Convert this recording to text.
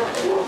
네.